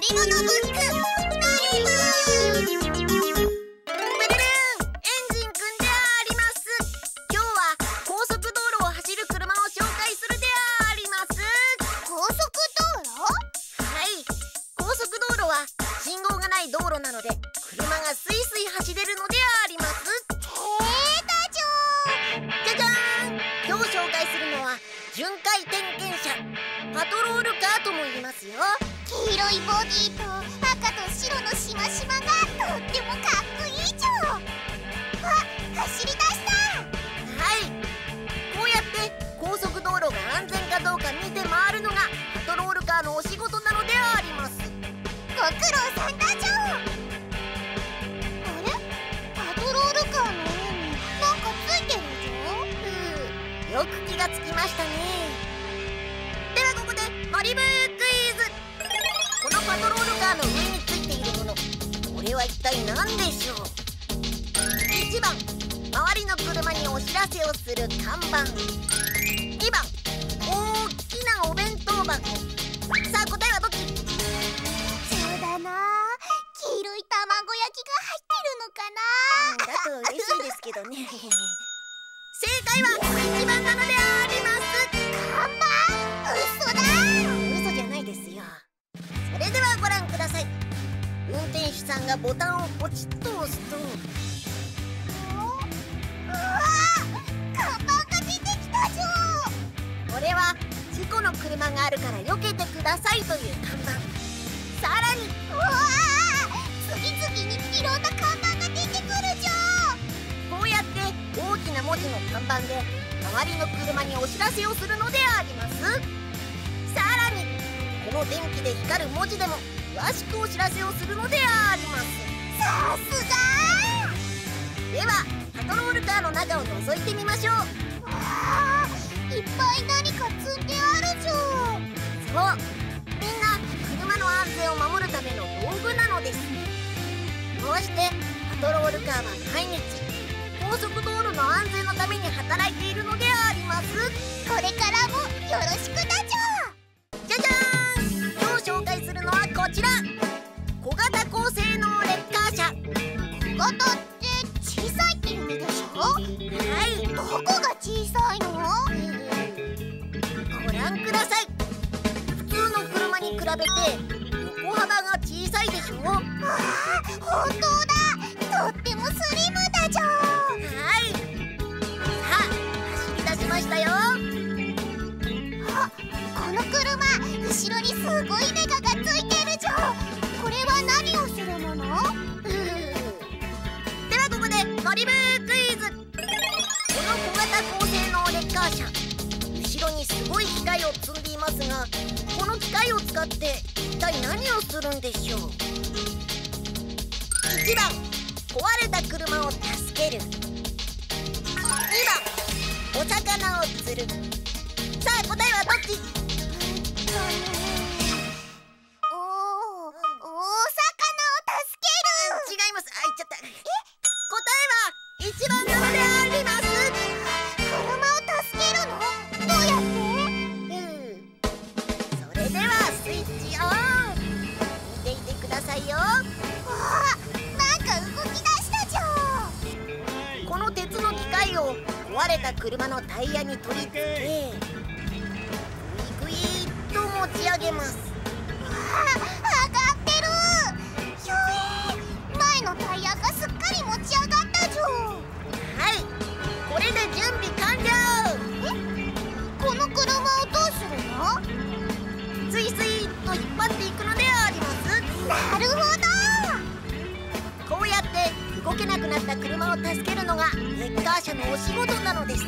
リノのブックナリブベルルンエンジン組んであります。今日は高速道路を走る車を紹介す。るであります。高速道路はい高速道路は信号がない道路なので車がスイスイ走れるのであります。へえだじょじゃじゃーん今日紹介す。るのは巡回点検車パトロールカーとも言い。ます。よ黄色いボディと赤と白のしましまがとってもかっこいいじょあ走り出した。はいこうやって高速道路が安全かどうか見て回るのがパトロールカーのお仕事なのではありますご苦労さんだじょあれパトロールカーの上になんかついてるじふうよく気がつきましたね。ーの上についているもの。これは一体何でしょう？1番周りの車にお知らせをする看板。2番大きなお弁当箱。さあ答えはどボタンをポチッと押すとうわ看板が出てきたじょこれは事故の車があるから避けてくださいという看板さらにうわ次々にいろんな看板が出てくるじょこうやって大きな文字の看板で周りの車にお知らせをするのでありますさらにこの電気で光る文字でも詳しくお知らせをするのでありますさすがではパトロールカーの中を覗いてみましょう。わあいっぱい何か積んであるじょそうみんな車の安全を守るための道具なのです。こうしてパトロールカーは毎日高速道路の安全のために働いているのであります。これからもよろしくだじじゃじゃーん。今日紹介するのはこちら。ょ小型って小さいって意味でしょ？はいどこが小さいの？ご覧ください普通の？車に比べて横幅が小さいでしょはあ本当だとってもスリムだじょいさあ走り出しましたよあこの？車後ろにすごいネガが車。後ろにすごい機械を積んでいますがこの機械を使って一体何をするんでしょう？1番壊れた車を助ける。2番お魚を釣る。さあ答えはどっち？た車のタイヤに取り付け動けなくなった車を助けるのがレッカー車のお仕事なのです。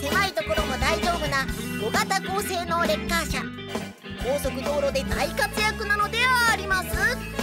狭いところも大丈夫な小型高性能レッカー車。高速道路で大活躍なのであります。